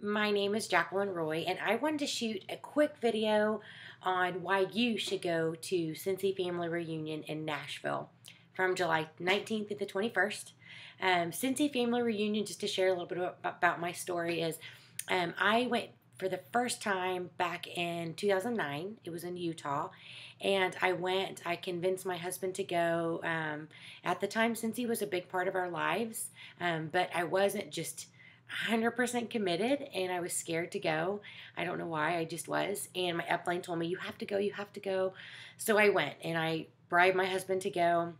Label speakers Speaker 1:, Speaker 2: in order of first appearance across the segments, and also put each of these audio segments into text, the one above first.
Speaker 1: My name is Jacquelyn Roy, and I wanted to shoot a quick video on why you should go to Scentsy Family Reunion in Nashville from July 19th to the 21st. Um, Scentsy Family Reunion, just to share a little bit about my story, is um, I went for the first time back in 2009. It was in Utah. And I went, I convinced my husband to go. Um, at the time, Scentsy was a big part of our lives, um, but I wasn't just 100% committed and I was scared to go. I don't know why, I just was. And my upline told me, You have to go, you have to go. So I went and I bribed my husband to go.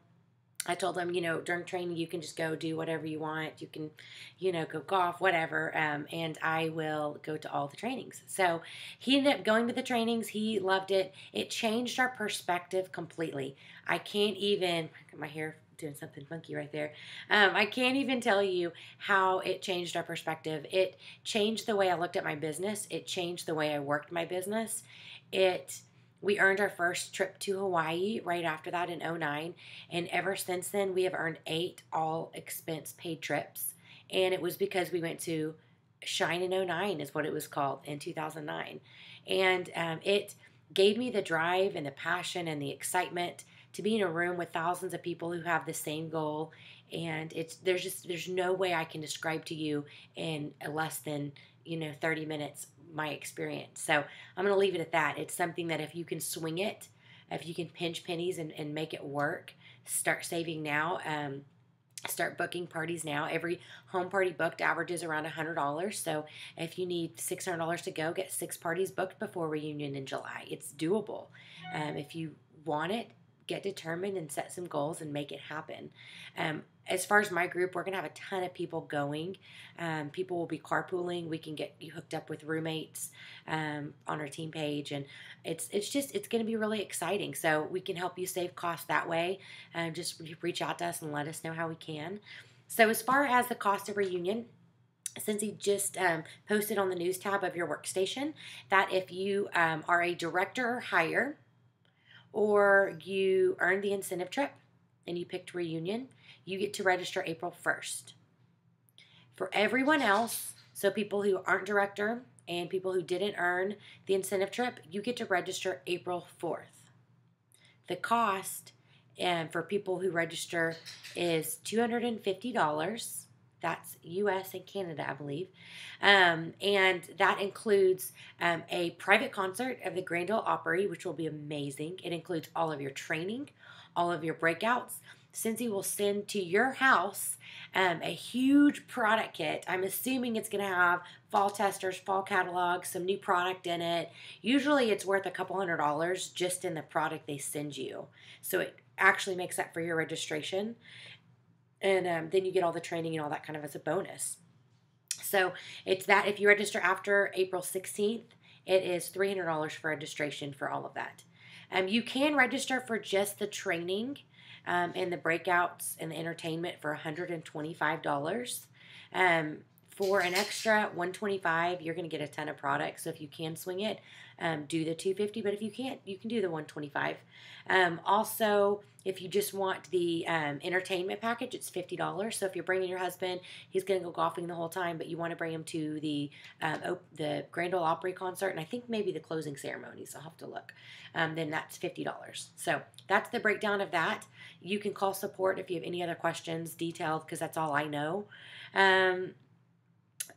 Speaker 1: I told him, you know, during training, you can just go do whatever you want. You can, you know, go golf, whatever. Um, and I will go to all the trainings. So he ended up going to the trainings. He loved it. It changed our perspective completely. I can't even, my hair doing something funky right there. Um, I can't even tell you how it changed our perspective. It changed the way I looked at my business. It changed the way I worked my business. It we earned our first trip to Hawaii right after that in 09 and ever since then we have earned eight all expense paid trips and it was because we went to Shine in 09 is what it was called in 2009 and um, it gave me the drive and the passion and the excitement to be in a room with thousands of people who have the same goal and it's there's just there's no way I can describe to you in less than you know 30 minutes my experience. So I'm going to leave it at that. It's something that if you can swing it, if you can pinch pennies and, and make it work, start saving now. Um, start booking parties now. Every home party booked averages around $100. So if you need $600 to go, get six parties booked before reunion in July. It's doable. Um, if you want it, get determined and set some goals and make it happen. Um, as far as my group, we're going to have a ton of people going. Um, people will be carpooling. We can get you hooked up with roommates um, on our team page, and it's it's just it's going to be really exciting. So we can help you save costs that way. Um, just reach out to us and let us know how we can. So as far as the cost of reunion, Scentsy just um, posted on the news tab of your workstation that if you um, are a director or higher, or you earned the incentive trip and you picked reunion, you get to register April 1st. For everyone else, so people who aren't director and people who didn't earn the incentive trip, you get to register April 4th. The cost and for people who register is $250 that's US and Canada, I believe. Um, and that includes um, a private concert of the Grand Ole Opry, which will be amazing. It includes all of your training, all of your breakouts. Scentsy will send to your house um, a huge product kit. I'm assuming it's going to have fall testers, fall catalog, some new product in it. Usually it's worth a couple hundred dollars just in the product they send you. So it actually makes up for your registration and um, then you get all the training and all that kind of as a bonus. So it's that if you register after April 16th, it is $300 for registration for all of that. Um, you can register for just the training um, and the breakouts and the entertainment for $125. Um, for an extra 125 you're going to get a ton of products so if you can swing it um, do the 250 but if you can't you can do the 125 um, also if you just want the um, entertainment package it's $50 so if you're bringing your husband he's going to go golfing the whole time but you want to bring him to the um, the grand ole opry concert and i think maybe the closing ceremonies i'll have to look um, then that's $50 so that's the breakdown of that. You can call support if you have any other questions detailed because that's all i know. Um,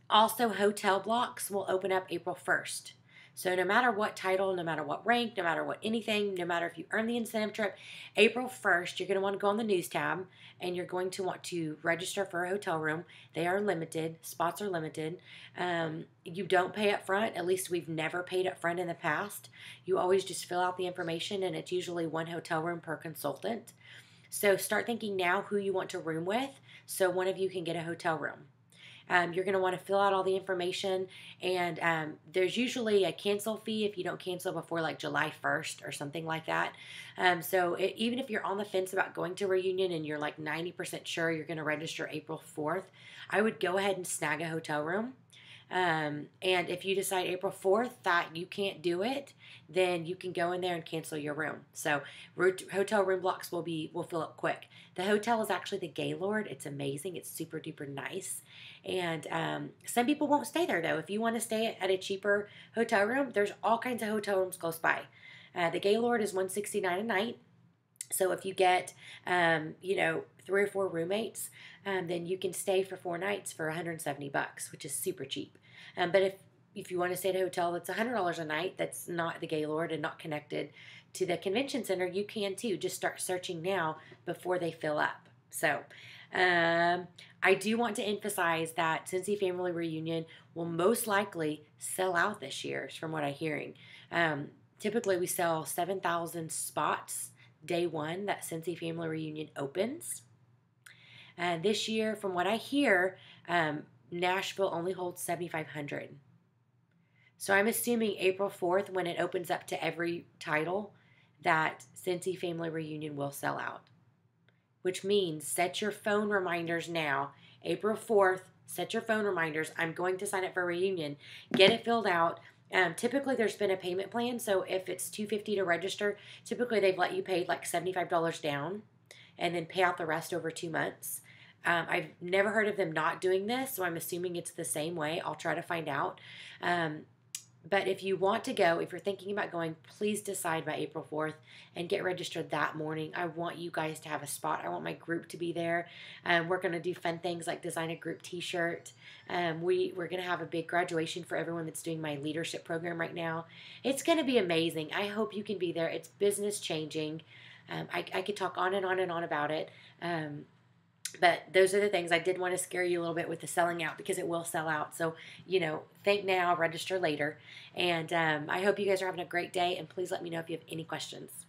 Speaker 1: also, hotel blocks will open up April 1st. So, no matter what title, no matter what rank, no matter what anything, no matter if you earn the incentive trip, April 1st, you're going to want to go on the news tab and you're going to want to register for a hotel room. They are limited, spots are limited. Um, you don't pay up front, at least we've never paid up front in the past. You always just fill out the information, and it's usually one hotel room per consultant. So, start thinking now who you want to room with so one of you can get a hotel room. Um, you're going to want to fill out all the information, and um, there's usually a cancel fee if you don't cancel before like July 1st or something like that. Um, so it, even if you're on the fence about going to reunion and you're like 90% sure you're going to register April 4th, I would go ahead and snag a hotel room. Um, and if you decide April 4th that you can't do it, then you can go in there and cancel your room. So hotel room blocks will be will fill up quick. The hotel is actually the Gaylord. It's amazing. It's super duper nice. And um, some people won't stay there though. If you want to stay at a cheaper hotel room, there's all kinds of hotel rooms close by. Uh, the Gaylord is 169 a night. So if you get, um, you know, three or four roommates, um, then you can stay for four nights for 170 bucks, which is super cheap. Um, but if if you want to stay at a hotel that's $100 a night, that's not the Gaylord and not connected to the convention center, you can too. Just start searching now before they fill up. So, um, I do want to emphasize that Scentsy Family Reunion will most likely sell out this year, from what I'm hearing. Um, typically, we sell 7,000 spots day one that Scentsy Family Reunion opens. And this year, from what I hear, um, Nashville only holds 7,500. So I'm assuming April 4th, when it opens up to every title, that Scentsy Family Reunion will sell out. Which means set your phone reminders now. April 4th, set your phone reminders. I'm going to sign up for a reunion. Get it filled out. Um, typically, there's been a payment plan. So if it's 250 to register, typically they've let you pay like $75 down and then pay out the rest over two months. Um, I've never heard of them not doing this, so I'm assuming it's the same way. I'll try to find out. Um, but if you want to go, if you're thinking about going, please decide by April 4th and get registered that morning. I want you guys to have a spot. I want my group to be there. Um, we're going to do fun things like design a group t shirt. Um, we, we're going to have a big graduation for everyone that's doing my leadership program right now. It's going to be amazing. I hope you can be there. It's business changing. Um, I, I could talk on and on and on about it. Um, but those are the things I did want to scare you a little bit with the selling out because it will sell out. So, you know, think now, register later. And um, I hope you guys are having a great day. And please let me know if you have any questions.